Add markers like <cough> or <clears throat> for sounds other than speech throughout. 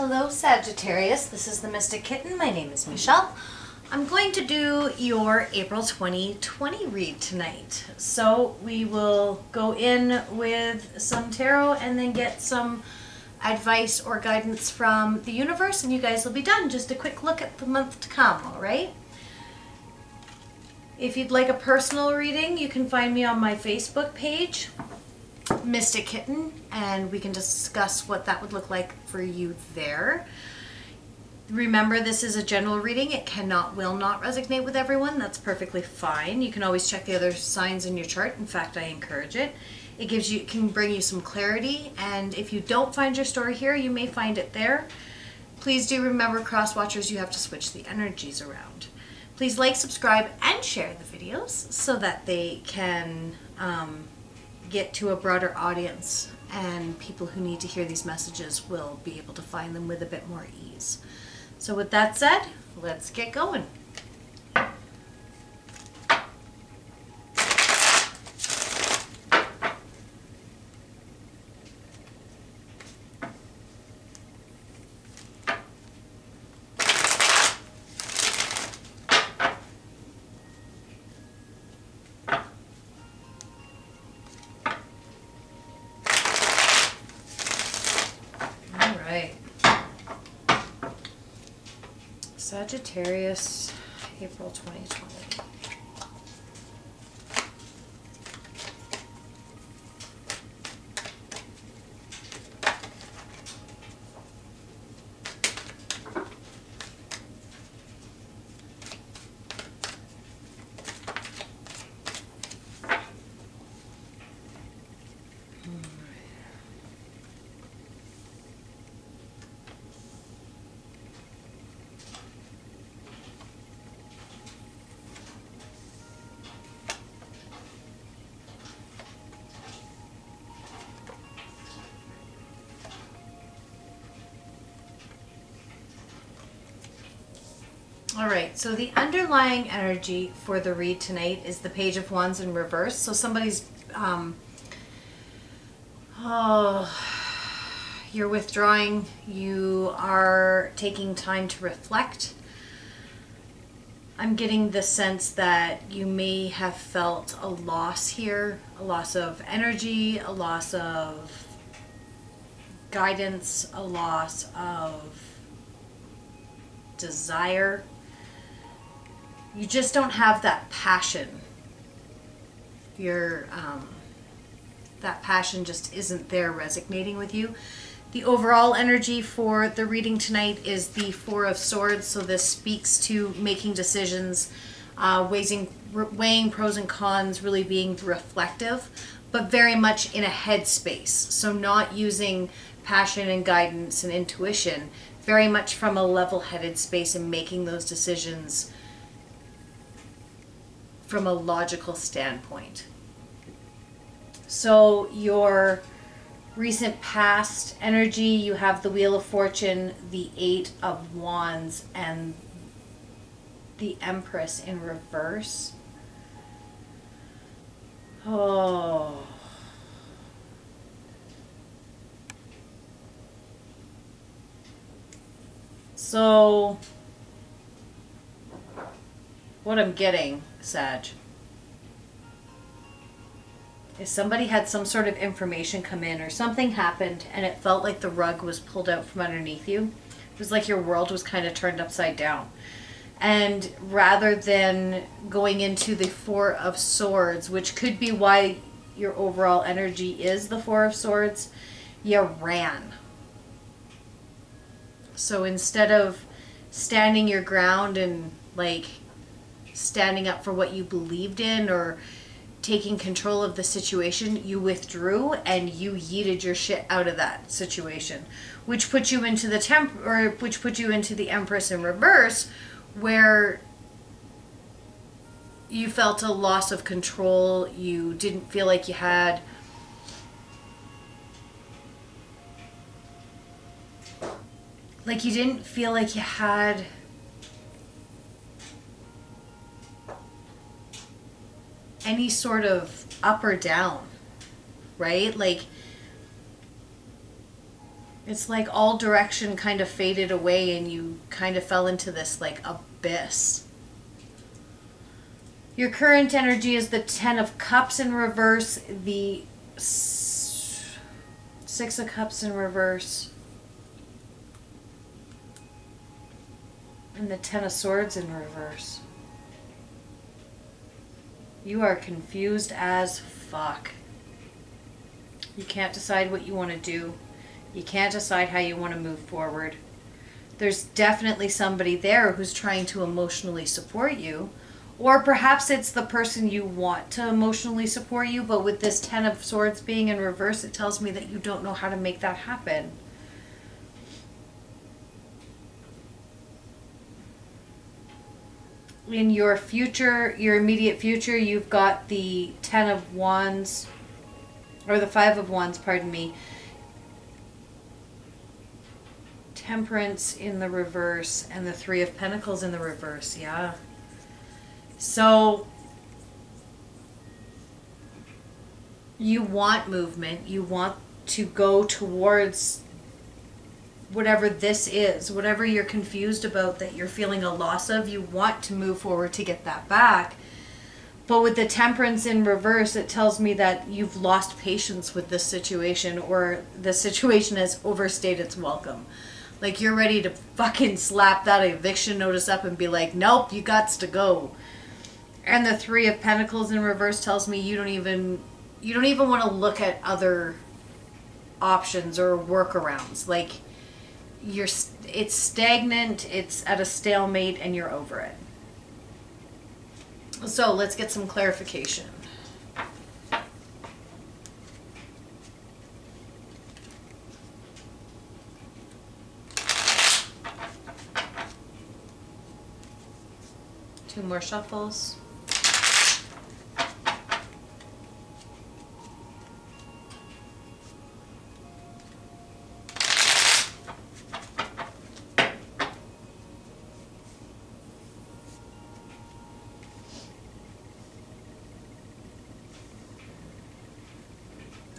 Hello Sagittarius, this is the Mystic Kitten. My name is Michelle. I'm going to do your April 2020 read tonight. So we will go in with some tarot and then get some advice or guidance from the universe and you guys will be done. Just a quick look at the month to come, all right? If you'd like a personal reading, you can find me on my Facebook page. Mystic Kitten and we can discuss what that would look like for you there. Remember, this is a general reading. It cannot, will not resonate with everyone. That's perfectly fine. You can always check the other signs in your chart. In fact, I encourage it. It gives you, can bring you some clarity. And if you don't find your story here, you may find it there. Please do remember, cross watchers, you have to switch the energies around. Please like, subscribe, and share the videos so that they can um, get to a broader audience and people who need to hear these messages will be able to find them with a bit more ease. So with that said, let's get going. Sagittarius, April 2020. All right, so the underlying energy for the read tonight is the Page of Wands in reverse. So somebody's, um, oh, you're withdrawing, you are taking time to reflect. I'm getting the sense that you may have felt a loss here, a loss of energy, a loss of guidance, a loss of desire you just don't have that passion. Your um, that passion just isn't there resonating with you. The overall energy for the reading tonight is the Four of Swords, so this speaks to making decisions, uh, weighing, weighing pros and cons, really being reflective, but very much in a headspace. So not using passion and guidance and intuition, very much from a level-headed space and making those decisions from a logical standpoint. So your recent past energy, you have the Wheel of Fortune, the Eight of Wands, and the Empress in reverse. Oh. So, what I'm getting Sag. If somebody had some sort of information come in or something happened and it felt like the rug was pulled out from underneath you, it was like your world was kind of turned upside down. And rather than going into the Four of Swords, which could be why your overall energy is the Four of Swords, you ran. So instead of standing your ground and like standing up for what you believed in or taking control of the situation, you withdrew and you yeeted your shit out of that situation, which put you into the temp or which put you into the Empress in reverse, where you felt a loss of control. You didn't feel like you had. Like you didn't feel like you had any sort of up or down, right? Like It's like all direction kind of faded away and you kind of fell into this like abyss. Your current energy is the 10 of cups in reverse, the 6 of cups in reverse, and the 10 of swords in reverse. You are confused as fuck. You can't decide what you want to do. You can't decide how you want to move forward. There's definitely somebody there who's trying to emotionally support you. Or perhaps it's the person you want to emotionally support you, but with this Ten of Swords being in reverse, it tells me that you don't know how to make that happen. In your future, your immediate future, you've got the Ten of Wands, or the Five of Wands, pardon me. Temperance in the reverse, and the Three of Pentacles in the reverse, yeah. So you want movement, you want to go towards whatever this is, whatever you're confused about that you're feeling a loss of, you want to move forward to get that back. But with the temperance in reverse, it tells me that you've lost patience with this situation or the situation has overstayed its welcome. Like you're ready to fucking slap that eviction notice up and be like, nope, you got to go and the three of pentacles in reverse tells me you don't even you don't even want to look at other options or workarounds like you're it's stagnant it's at a stalemate and you're over it. So let's get some clarification. Two more shuffles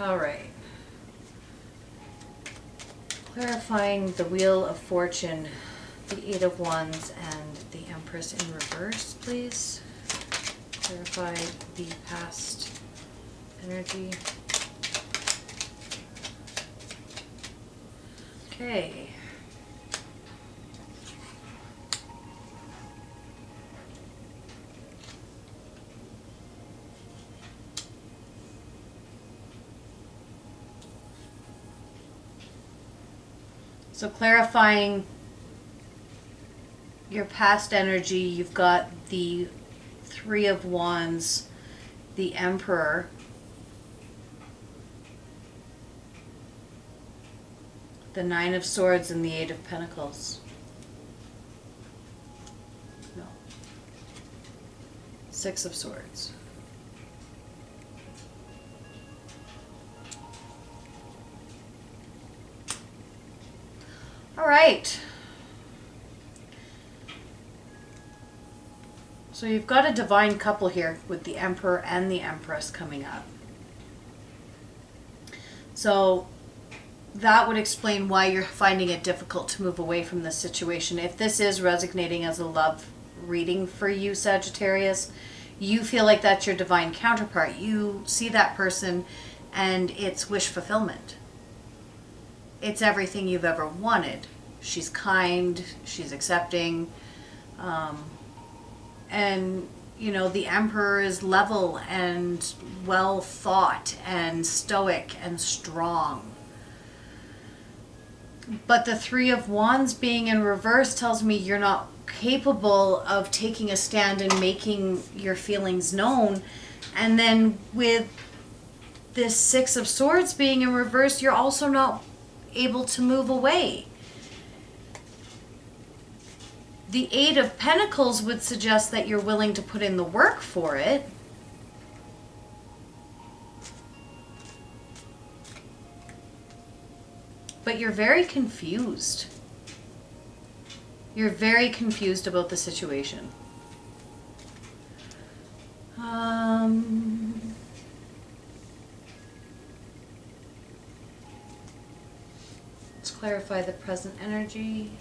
All right. Clarifying the Wheel of Fortune, the Eight of Wands, and the Empress in reverse, please. Clarify the past energy. Okay. So clarifying your past energy, you've got the Three of Wands, the Emperor, the Nine of Swords, and the Eight of Pentacles. No. Six of Swords. All right. So you've got a divine couple here with the Emperor and the Empress coming up. So that would explain why you're finding it difficult to move away from this situation. If this is resonating as a love reading for you, Sagittarius, you feel like that's your divine counterpart. You see that person and it's wish fulfillment it's everything you've ever wanted. She's kind, she's accepting, um, and you know, the emperor is level and well thought and stoic and strong. But the Three of Wands being in reverse tells me you're not capable of taking a stand and making your feelings known. And then with this Six of Swords being in reverse, you're also not able to move away. The Eight of Pentacles would suggest that you're willing to put in the work for it. But you're very confused. You're very confused about the situation. Um, clarify the present energy.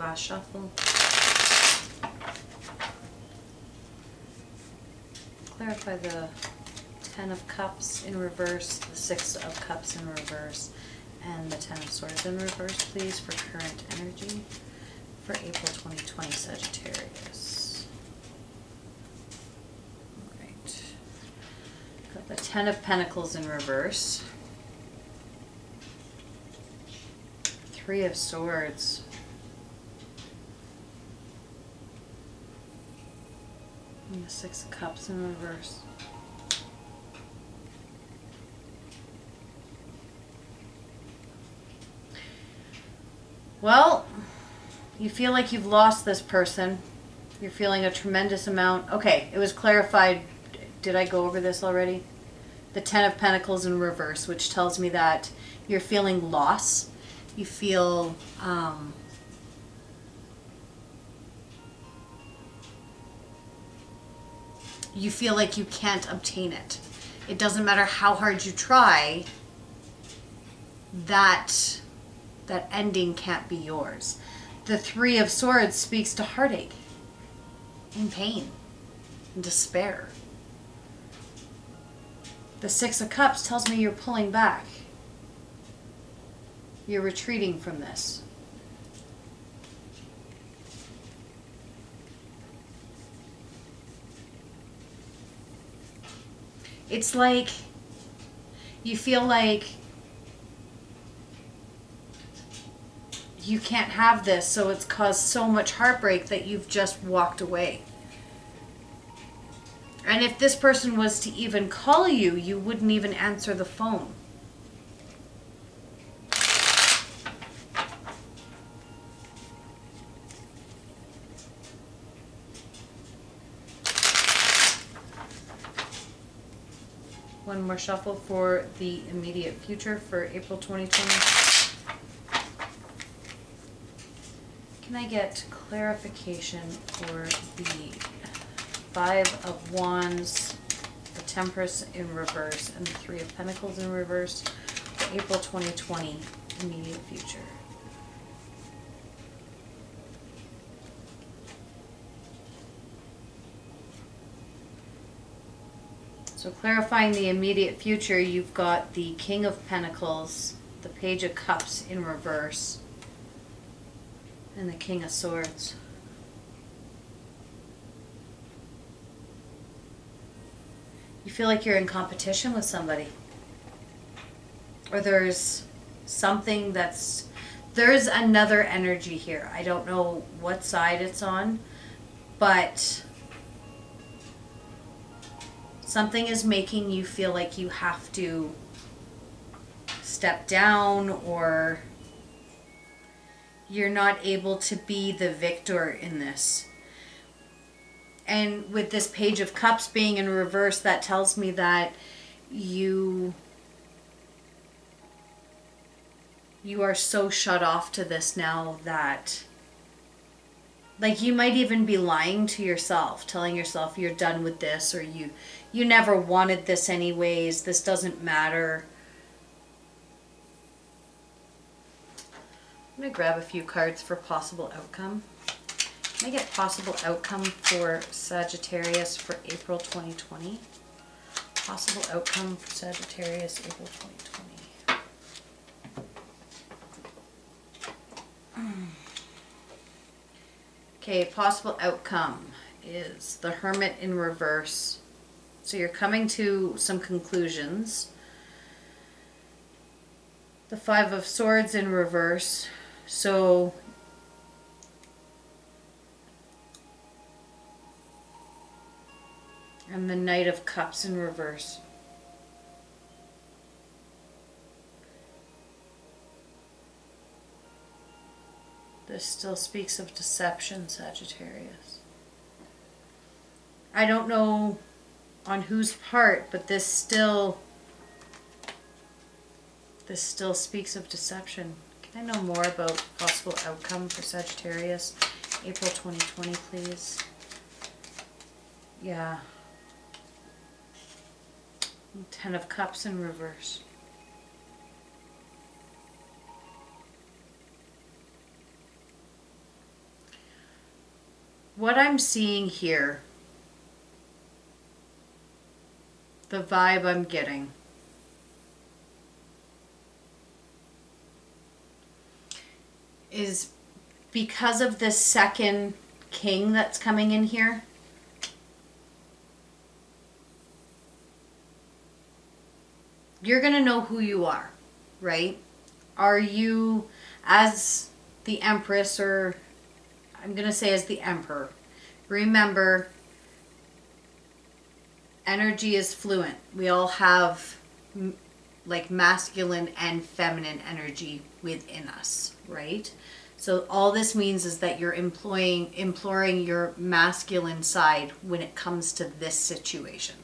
Last shuffle. Clarify the Ten of Cups in reverse, the Six of Cups in reverse, and the Ten of Swords in reverse, please, for current energy for April 2020 Sagittarius. Alright. Got the Ten of Pentacles in reverse. Three of Swords. And Six of Cups in reverse. Well, you feel like you've lost this person. You're feeling a tremendous amount. Okay, it was clarified. Did I go over this already? The Ten of Pentacles in reverse, which tells me that you're feeling loss. You feel um, you feel like you can't obtain it. It doesn't matter how hard you try, that that ending can't be yours. The Three of Swords speaks to heartache and pain and despair. The Six of Cups tells me you're pulling back. You're retreating from this. It's like you feel like you can't have this, so it's caused so much heartbreak that you've just walked away. And if this person was to even call you, you wouldn't even answer the phone. One more shuffle for the immediate future for April 2020. Can I get clarification for the Five of Wands, the Temperance in reverse, and the Three of Pentacles in reverse for April 2020, immediate future? So clarifying the immediate future, you've got the King of Pentacles, the Page of Cups in reverse, and the King of Swords. You feel like you're in competition with somebody. Or there's something that's there's another energy here. I don't know what side it's on, but something is making you feel like you have to step down or you're not able to be the victor in this. And with this page of cups being in reverse, that tells me that you you are so shut off to this now that like you might even be lying to yourself telling yourself you're done with this or you you never wanted this anyways, this doesn't matter. I'm going to grab a few cards for possible outcome. Can I get possible outcome for Sagittarius for April 2020? Possible outcome for Sagittarius April 2020. <clears throat> Okay, possible outcome is the Hermit in reverse so you're coming to some conclusions. The Five of Swords in reverse. So and the Knight of Cups in reverse. This still speaks of deception, Sagittarius. I don't know on whose part, but this still This still speaks of deception. Can I know more about possible outcome for Sagittarius? April 2020, please. Yeah. Ten of Cups in reverse. What I'm seeing here, the vibe I'm getting, is because of this second king that's coming in here. You're going to know who you are, right? Are you, as the Empress, or I'm going to say as the Emperor, remember energy is fluent. We all have like masculine and feminine energy within us, right? So all this means is that you're employing imploring your masculine side when it comes to this situation.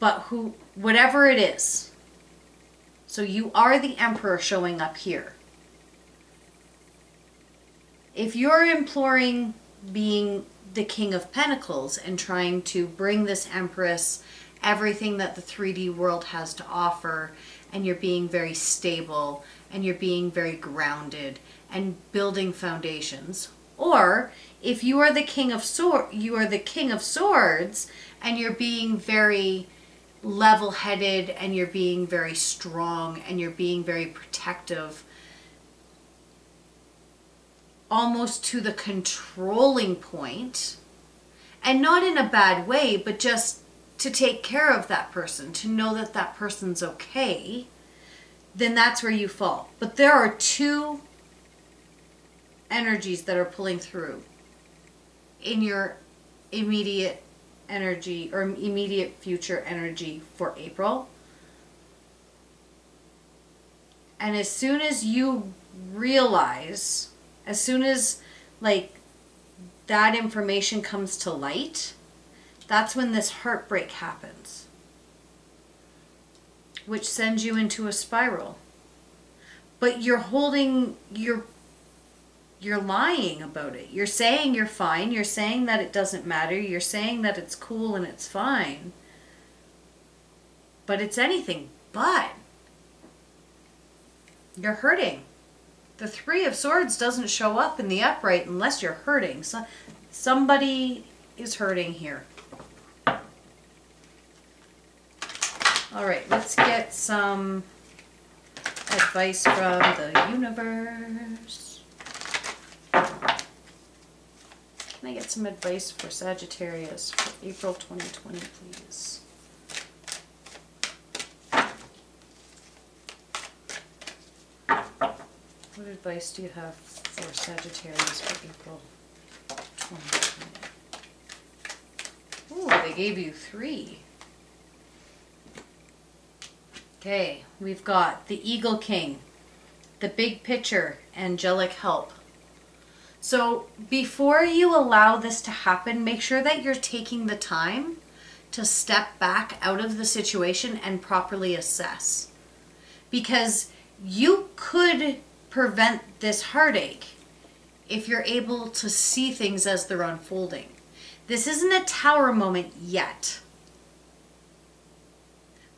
But who whatever it is. So you are the emperor showing up here. If you're imploring being the king of pentacles and trying to bring this empress everything that the 3D world has to offer and you're being very stable and you're being very grounded and building foundations or if you are the king of sword you are the king of swords and you're being very level-headed and you're being very strong and you're being very protective almost to the controlling point and not in a bad way but just to take care of that person, to know that that person's okay, then that's where you fall. But there are two energies that are pulling through in your immediate energy or immediate future energy for April. And as soon as you realize, as soon as like that information comes to light, that's when this heartbreak happens, which sends you into a spiral. But you're holding, you're, you're lying about it. You're saying you're fine. You're saying that it doesn't matter. You're saying that it's cool and it's fine. But it's anything but. You're hurting. The Three of Swords doesn't show up in the upright unless you're hurting. So somebody is hurting here. All right, let's get some advice from the universe. Can I get some advice for Sagittarius for April 2020, please? What advice do you have for Sagittarius for April 2020? Ooh, they gave you three. Okay, we've got the Eagle King, the big picture, angelic help. So before you allow this to happen, make sure that you're taking the time to step back out of the situation and properly assess. Because you could prevent this heartache if you're able to see things as they're unfolding. This isn't a tower moment yet.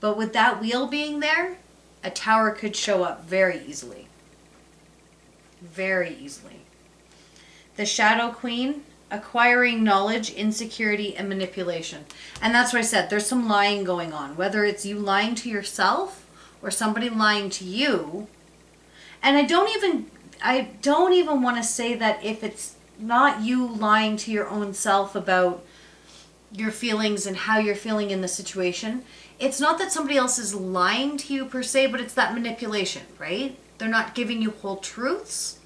But with that wheel being there, a tower could show up very easily. Very easily. The Shadow Queen, acquiring knowledge, insecurity, and manipulation. And that's what I said. There's some lying going on. Whether it's you lying to yourself or somebody lying to you. And I don't even I don't even want to say that if it's not you lying to your own self about your feelings and how you're feeling in the situation it's not that somebody else is lying to you per se, but it's that manipulation, right? They're not giving you whole truths.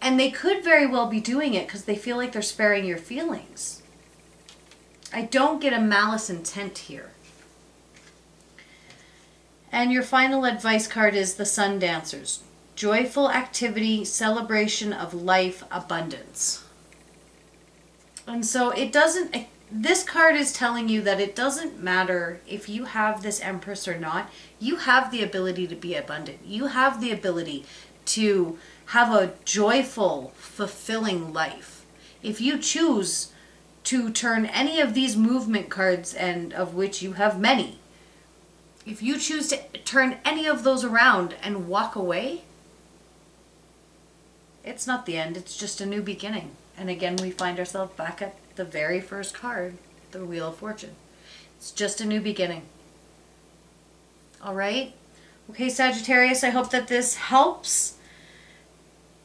And they could very well be doing it because they feel like they're sparing your feelings. I don't get a malice intent here. And your final advice card is the Sun Dancers. Joyful activity, celebration of life, abundance. And so it doesn't this card is telling you that it doesn't matter if you have this Empress or not. You have the ability to be abundant. You have the ability to have a joyful, fulfilling life. If you choose to turn any of these movement cards, and of which you have many, if you choose to turn any of those around and walk away, it's not the end, it's just a new beginning. And again, we find ourselves back at the very first card, the Wheel of Fortune. It's just a new beginning. All right? Okay, Sagittarius, I hope that this helps.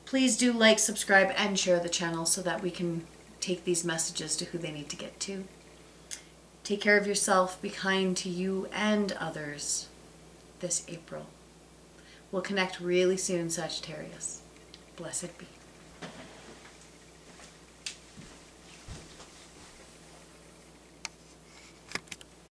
Please do like, subscribe, and share the channel so that we can take these messages to who they need to get to. Take care of yourself, be kind to you and others this April. We'll connect really soon, Sagittarius. Blessed be.